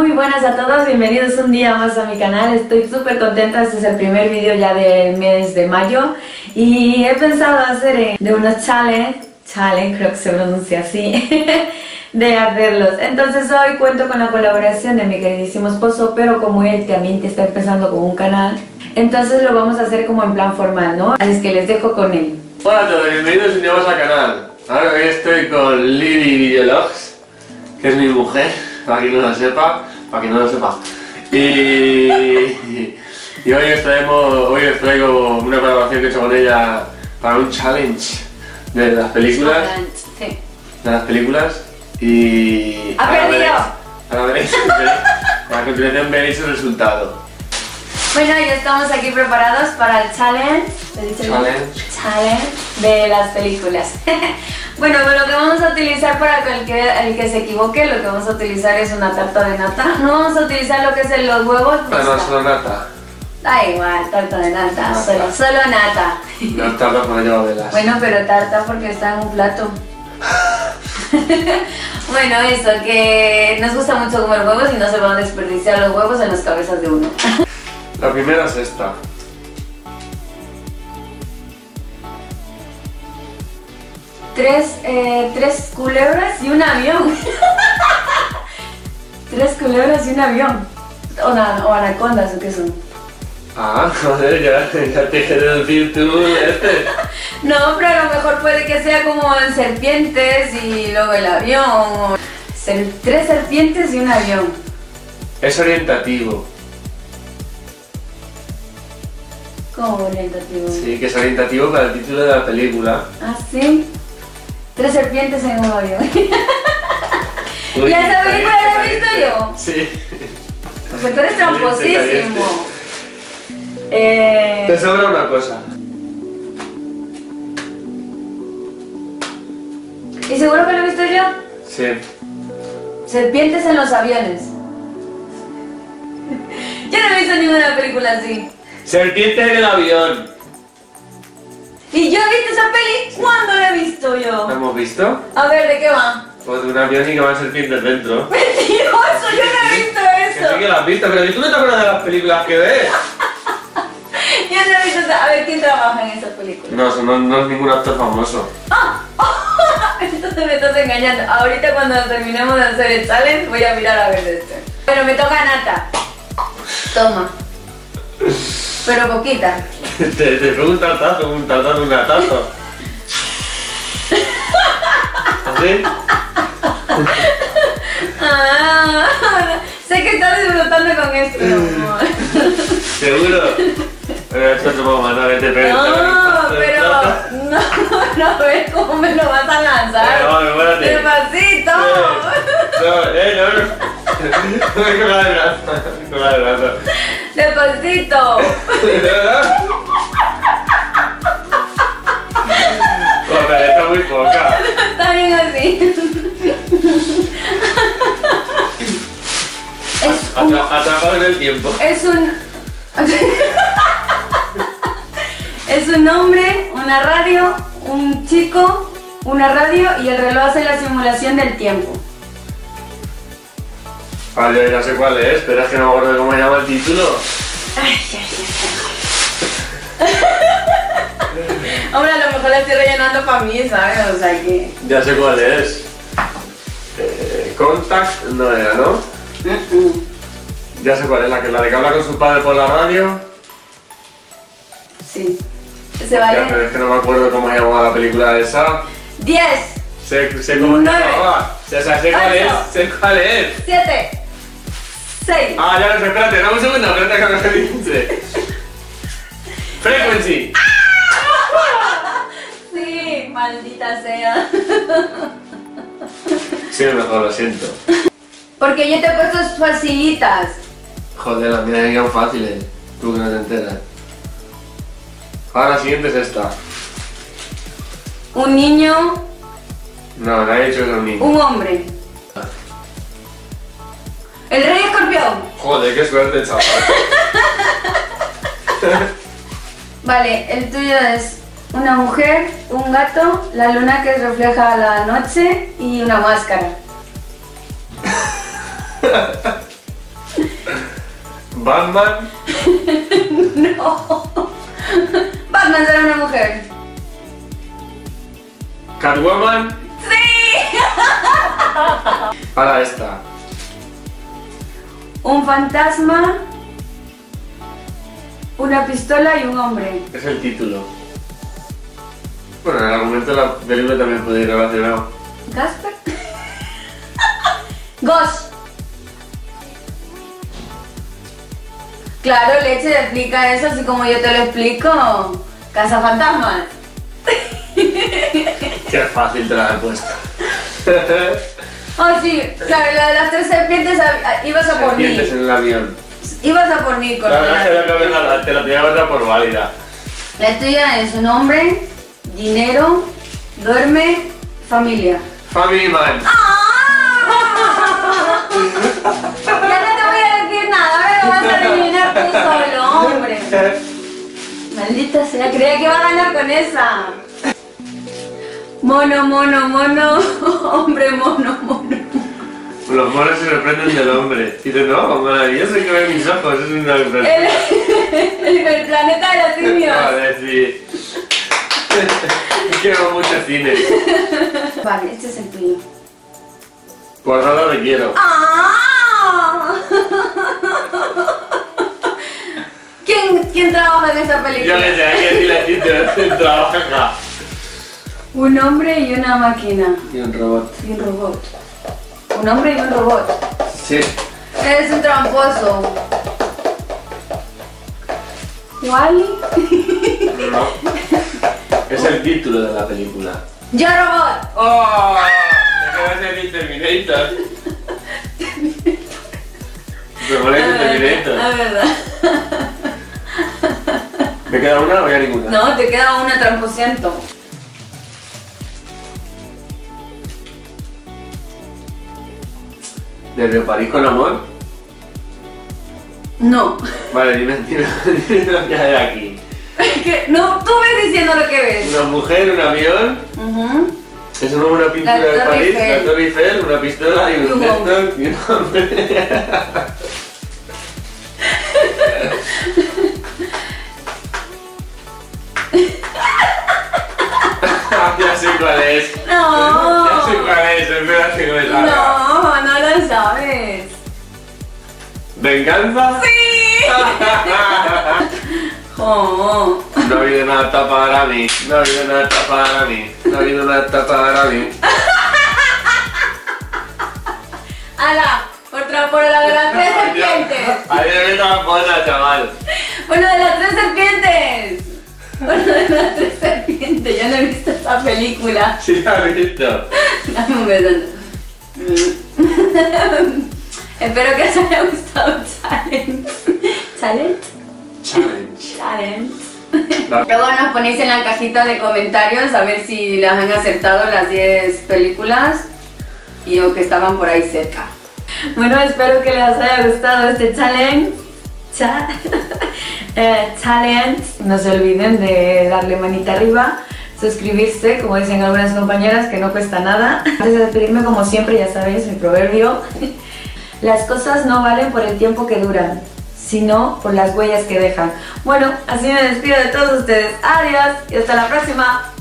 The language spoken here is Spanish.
Muy buenas a todos, bienvenidos un día más a mi canal. Estoy súper contenta, este es el primer vídeo ya del mes de mayo y he pensado hacer eh, de unos challenge, challenge creo que se pronuncia así, de hacerlos. Entonces hoy cuento con la colaboración de mi queridísimo esposo, pero como él también está empezando con un canal, entonces lo vamos a hacer como en plan formal, ¿no? Así es que les dejo con él. Hola a todos, bienvenidos un día más al canal. Ahora hoy estoy con Lili Videologs, que es mi mujer, para quien no lo sepa, para quien no lo sepa. Y, y hoy, os traemos, hoy os traigo una colaboración que he hecho con ella para un challenge de las películas. Sí. De las películas. Y. ¡Ha perdido! veréis, a continuación veréis el resultado. Bueno, ya estamos aquí preparados para el challenge. Challenge. Challenge de las películas. bueno, pues lo que vamos a utilizar para que el, que el que se equivoque, lo que vamos a utilizar es una tarta de nata. No vamos a utilizar lo que es los huevos. pues, Ah, no, solo nata. Da igual, tarta de nata, Nata. Solo, solo nata. No tarda porque lleva velas. Bueno, pero tarta porque está en un plato. bueno, eso, que nos gusta mucho comer huevos y no se van a desperdiciar los huevos en las cabezas de uno. La primera es esta. Tres, eh, tres culebras y un avión. tres culebras y un avión. O, na- o anacondas, ¿o qué son? Ah, joder, ya, ya te quieres decir tú este. No, pero a lo mejor puede que sea como en serpientes y luego el avión. Ser- tres serpientes y un avión. Es orientativo. ¿Cómo orientativo? Sí, que es orientativo para el título de la película. ¿Ah, sí? Tres serpientes en un avión. Uy, ¿Y esa película la he visto yo? Sí. Porque tú eres tramposísimo. Eh, Te sobra una cosa. ¿Y seguro que lo he visto yo? Sí. Serpientes en los aviones. Yo no he visto ninguna película así. Serpiente en el avión. ¿Y yo he visto esa peli? ¿Cuándo la he visto ¿La yo? hemos visto? A ver, ¿de qué va? Pues de un avión y que van serpientes dentro. ¡Mentiroso! Yo no he visto Que sí que eso. la has visto, pero tú no te acuerdas de las películas que ves. Yo no he visto esa. A ver, ¿quién trabaja en esa película? No, eso no, no es ningún actor famoso. Entonces me estás engañando. Ahorita cuando terminemos de hacer el challenge voy a mirar a ver este. Pero me toca nata. Toma. Pero poquita. Te, te pego un tartazo, un tartazo, un gatazo. ¿Así? Ah, sé que estás disfrutando con esto. amor. ¿Seguro? Pero esto te puedo matar, este pego. No, pero no, no ves cómo me lo vas a lanzar. No, espérate. Despacito. No, eh, no, no. Con la de brazo, con la de brazo. Despacito. Joder, está muy poca. Está bien así. Es un, Atra- Atrapado en el tiempo. es un, es un hombre, una radio, un chico, una radio y el reloj hace la simulación del tiempo. Vale, ya sé cuál es, pero es que no me acuerdo de cómo se llama el título. Ay, ay, ay. Hombre, a lo mejor la estoy rellenando para mí, ¿sabes? O sea que. Ya sé cuál es. Eh, Contact no era, ¿no? Ya sé cuál es, la que, la de que habla con su padre por la radio. Sí. Se Ya, pero es que no me acuerdo cómo se llamaba la película esa. 10, Sé, sé cómo se Nueve. llamaba. O sea, sé cuál es, sé cuál es. 7, 6. Ah, ya lo sé, espérate, dame un segundo, espérate que me dice. Frequency. Sí, maldita sea. Sí, mejor, lo siento. Porque yo te he puesto facilitas. Joder, las mías eran fáciles. Tú que no te enteras. Ahora la siguiente es esta. Un niño, No, le he dicho que es un niño. un hombre. El rey. Joder, qué suerte, chaval. Vale, el tuyo es una mujer, un gato, la luna que refleja la noche y una máscara. Batman. no. Batman será una mujer. Catwoman. ¡Sí! Para esta. Un fantasma, una pistola y un hombre. Es el título. Bueno, en el argumento de la película también puede ir relacionado. ¿Gasper? Ghost. Claro, Leche explica eso así como yo te lo explico. Casa Fantasmas. Qué fácil te la he puesto. Oh, sí, claro, la de las tres serpientes ah, ibas a por mí. Serpientes en el avión. Ibas a por mí con La la la cabeza te la tenía dar por válida. La tuya es un hombre, dinero, duerme, familia. Family Man. ¡Ah! Ya no te voy a decir nada, ahora lo vas a adivinar tú solo, hombre. Maldita sea, creía que iba a ganar con esa. Mono, mono, mono, hombre, mono, mono. Los monos se sorprenden del hombre. Y dice, no, maravilloso que ver mis ojos, es una El, el, el planeta de los simios. Vale, sí. Quiero mucho cine. Vale, este es el tuyo. Por nada te quiero. ¡Ah! ¿Quién, ¿Quién trabaja en esta Yo película? le sé, hay que decirle a ti, trabaja. Un hombre y una máquina. Y un robot. Y un robot. Un hombre y un robot. Sí. Eres un tramposo. ¿Wally? No. Es el título de la película. Yo robot. ¡Oh! Acabas de decir Terminator. Terminator, Terminator. La verdad. ¿Me queda una o ya ninguna? No, te queda una tramposiento. ¿Desde París con amor? No. Vale, dime, dime, dime lo que hay aquí. Que- no, tú ves diciendo lo que ves. Una mujer, un avión, Ujú. es una, pintura de París, Eiffel. la Torre Eiffel, una pistola y un y un hombre. ¿Venganza? Sí. Oh. No ha habido nada para mí, no ha habido nada para mí, no ha habido nada para mí. Ala, otra por la de las tres serpientes. Ahí me estaba buena, chaval. Bueno, de las tres serpientes. Bueno, de las tres serpientes. Yo no he visto esa película. Sí, la has visto. Dame un beso. Espero que os haya gustado Challenge. ¿Challenge? Challenge. Challenge. La- Luego nos ponéis en la cajita de comentarios a ver si las han aceptado las 10 películas y o que estaban por ahí cerca. Bueno, espero que les haya gustado este challenge. Cha- eh, challenge. No se olviden de darle manita arriba, suscribirse, como dicen algunas compañeras, que no cuesta nada. Antes de despedirme, como siempre, ya sabéis, mi proverbio. Las cosas no valen por el tiempo que duran, sino por las huellas que dejan. Bueno, así me despido de todos ustedes. Adiós y hasta la próxima.